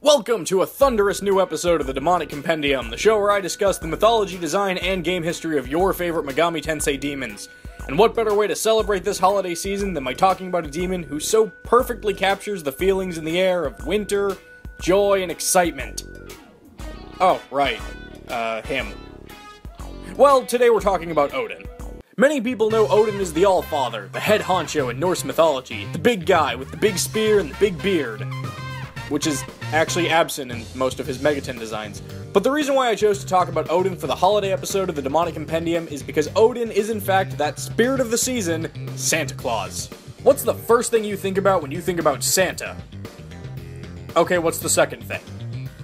Welcome to a thunderous new episode of the Demonic Compendium, the show where I discuss the mythology, design, and game history of your favorite Megami Tensei demons. And what better way to celebrate this holiday season than by talking about a demon who so perfectly captures the feelings in the air of winter, joy, and excitement? Oh, right. Uh, him. Well, today we're talking about Odin. Many people know Odin as the All-Father, the head honcho in Norse mythology, the big guy with the big spear and the big beard which is actually absent in most of his MegaTen designs. But the reason why I chose to talk about Odin for the holiday episode of the Demonic Compendium is because Odin is in fact that spirit of the season, Santa Claus. What's the first thing you think about when you think about Santa? Okay, what's the second thing?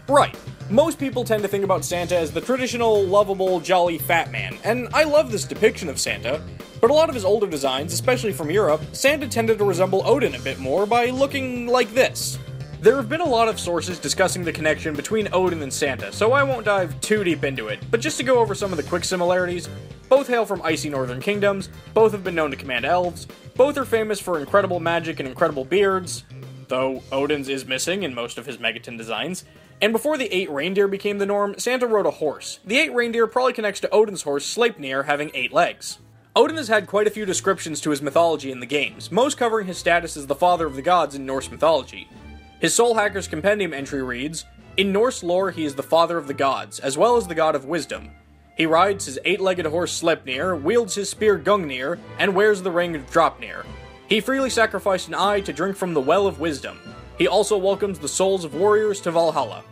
Right. Most people tend to think about Santa as the traditional, lovable, jolly fat man, and I love this depiction of Santa, but a lot of his older designs, especially from Europe, Santa tended to resemble Odin a bit more by looking like this. There have been a lot of sources discussing the connection between Odin and Santa, so I won't dive too deep into it, but just to go over some of the quick similarities, both hail from icy northern kingdoms, both have been known to command elves, both are famous for incredible magic and incredible beards, though Odin's is missing in most of his MegaTen designs, and before the eight reindeer became the norm, Santa rode a horse. The eight reindeer probably connects to Odin's horse Sleipnir having eight legs. Odin has had quite a few descriptions to his mythology in the games, most covering his status as the father of the gods in Norse mythology. His Soul Hacker's Compendium entry reads In Norse lore, he is the father of the gods, as well as the god of wisdom. He rides his eight legged horse Sleipnir, wields his spear Gungnir, and wears the ring of Draupnir. He freely sacrificed an eye to drink from the well of wisdom. He also welcomes the souls of warriors to Valhalla.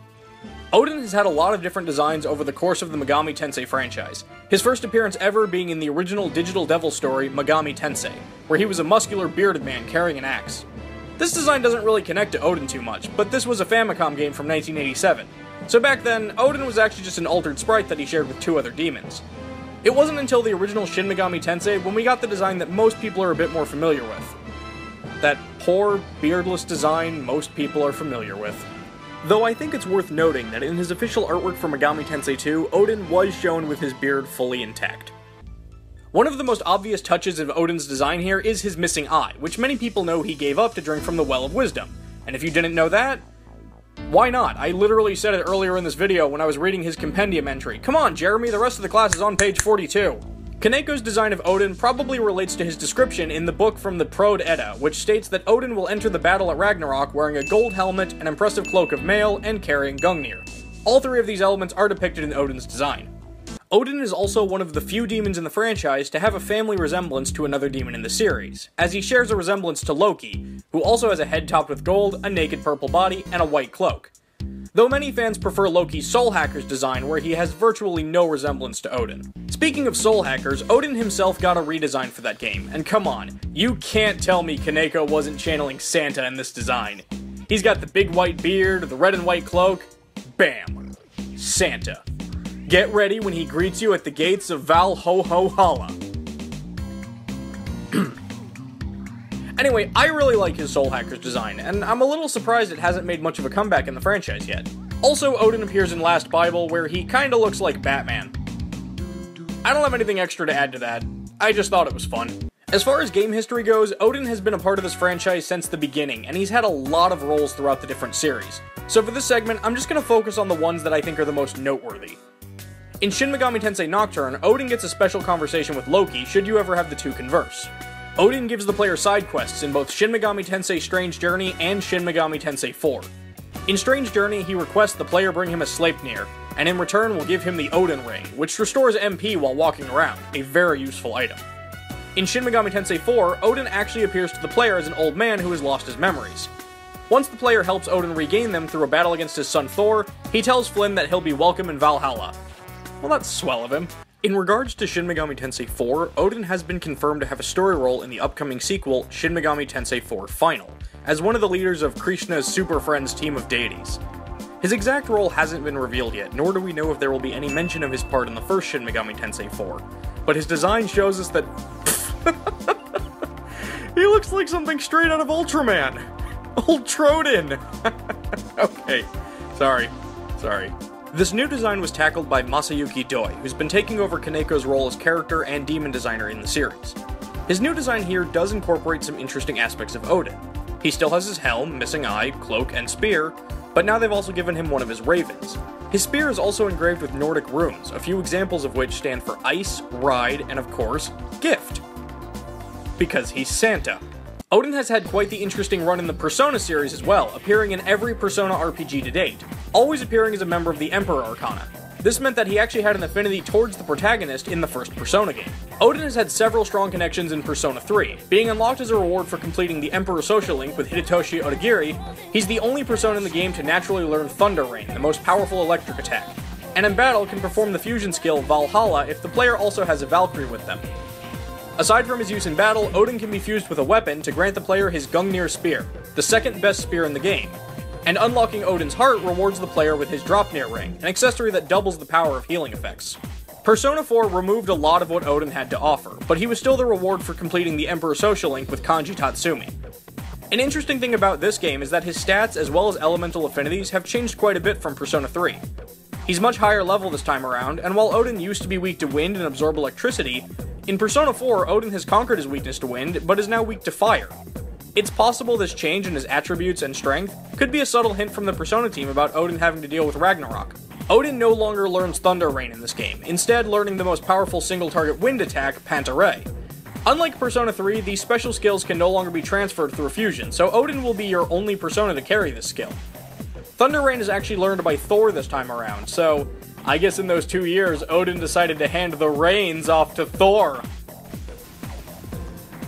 Odin has had a lot of different designs over the course of the Megami Tensei franchise, his first appearance ever being in the original Digital Devil story Megami Tensei, where he was a muscular bearded man carrying an axe. This design doesn't really connect to Odin too much, but this was a Famicom game from 1987. So back then, Odin was actually just an altered sprite that he shared with two other demons. It wasn't until the original Shin Megami Tensei when we got the design that most people are a bit more familiar with. That poor, beardless design most people are familiar with. Though I think it's worth noting that in his official artwork for Megami Tensei 2, Odin was shown with his beard fully intact. One of the most obvious touches of Odin's design here is his missing eye, which many people know he gave up to drink from the Well of Wisdom. And if you didn't know that, why not? I literally said it earlier in this video when I was reading his compendium entry. Come on, Jeremy, the rest of the class is on page 42. Kaneko's design of Odin probably relates to his description in the book from the Prose Edda, which states that Odin will enter the battle at Ragnarok wearing a gold helmet, an impressive cloak of mail, and carrying Gungnir. All three of these elements are depicted in Odin's design. Odin is also one of the few demons in the franchise to have a family resemblance to another demon in the series, as he shares a resemblance to Loki, who also has a head topped with gold, a naked purple body, and a white cloak. Though many fans prefer Loki's Soul Hacker's design, where he has virtually no resemblance to Odin. Speaking of Soul Hackers, Odin himself got a redesign for that game, and come on, you can't tell me Kaneko wasn't channeling Santa in this design. He's got the big white beard, the red and white cloak, bam, Santa. Get ready when he greets you at the gates of Val Ho Ho Holla. anyway, I really like his Soul Hackers design, and I'm a little surprised it hasn't made much of a comeback in the franchise yet. Also, Odin appears in Last Bible, where he kinda looks like Batman. I don't have anything extra to add to that. I just thought it was fun. As far as game history goes, Odin has been a part of this franchise since the beginning, and he's had a lot of roles throughout the different series. So for this segment, I'm just gonna focus on the ones that I think are the most noteworthy. In Shin Megami Tensei Nocturne, Odin gets a special conversation with Loki should you ever have the two converse. Odin gives the player side quests in both Shin Megami Tensei Strange Journey and Shin Megami Tensei 4. In Strange Journey, he requests the player bring him a Sleipnir, and in return will give him the Odin Ring, which restores MP while walking around, a very useful item. In Shin Megami Tensei 4, Odin actually appears to the player as an old man who has lost his memories. Once the player helps Odin regain them through a battle against his son Thor, he tells Flynn that he'll be welcome in Valhalla, well, that's swell of him. In regards to Shin Megami Tensei 4, Odin has been confirmed to have a story role in the upcoming sequel, Shin Megami Tensei 4 Final, as one of the leaders of Krishna's Super Friends team of deities. His exact role hasn't been revealed yet, nor do we know if there will be any mention of his part in the first Shin Megami Tensei 4, but his design shows us that. he looks like something straight out of Ultraman! Ultrodin! okay, sorry, sorry. This new design was tackled by Masayuki Doi, who's been taking over Kaneko's role as character and demon designer in the series. His new design here does incorporate some interesting aspects of Odin. He still has his helm, missing eye, cloak, and spear, but now they've also given him one of his ravens. His spear is also engraved with Nordic runes, a few examples of which stand for ice, ride, and of course, gift. Because he's Santa. Odin has had quite the interesting run in the Persona series as well, appearing in every Persona RPG to date, always appearing as a member of the Emperor Arcana. This meant that he actually had an affinity towards the protagonist in the first Persona game. Odin has had several strong connections in Persona 3. Being unlocked as a reward for completing the Emperor Social Link with Hidetoshi Odagiri, he's the only persona in the game to naturally learn Thunder Rain, the most powerful electric attack, and in battle can perform the fusion skill Valhalla if the player also has a Valkyrie with them. Aside from his use in battle, Odin can be fused with a weapon to grant the player his Gungnir Spear, the second best spear in the game, and unlocking Odin's Heart rewards the player with his Draupnir Ring, an accessory that doubles the power of healing effects. Persona 4 removed a lot of what Odin had to offer, but he was still the reward for completing the Emperor Social Link with Kanji Tatsumi. An interesting thing about this game is that his stats as well as elemental affinities have changed quite a bit from Persona 3. He's much higher level this time around, and while Odin used to be weak to wind and absorb electricity, in Persona 4 Odin has conquered his weakness to wind, but is now weak to fire. It's possible this change in his attributes and strength could be a subtle hint from the Persona team about Odin having to deal with Ragnarok. Odin no longer learns Thunder Rain in this game, instead learning the most powerful single target wind attack, Panta Rhei. Unlike Persona 3, these special skills can no longer be transferred through fusion, so Odin will be your only persona to carry this skill. Thunder Rain is actually learned by Thor this time around, so I guess in those two years, Odin decided to hand the reins off to Thor.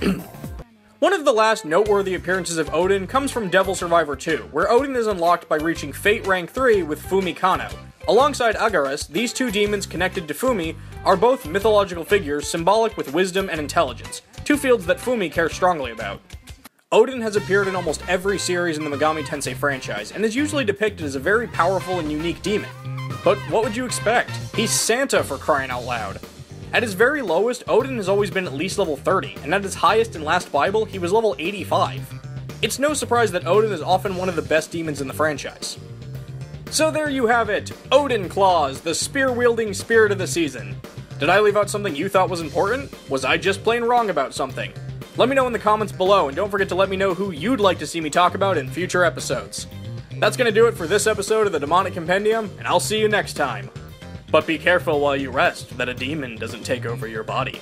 One of the last noteworthy appearances of Odin comes from Devil Survivor 2, where Odin is unlocked by reaching Fate Rank 3 with Fumi Kanno. Alongside Agares, these two demons connected to Fumi are both mythological figures symbolic with wisdom and intelligence, two fields that Fumi cares strongly about. Odin has appeared in almost every series in the Megami Tensei franchise, and is usually depicted as a very powerful and unique demon. But what would you expect? He's Santa for crying out loud. At his very lowest, Odin has always been at least level 30, and at his highest in Last Bible, he was level 85. It's no surprise that Odin is often one of the best demons in the franchise. So there you have it, Odin Claws, the spear-wielding spirit of the season. Did I leave out something you thought was important? Was I just plain wrong about something? Let me know in the comments below, and don't forget to let me know who you'd like to see me talk about in future episodes. That's gonna do it for this episode of the Demonic Compendium, and I'll see you next time. But be careful while you rest that a demon doesn't take over your body.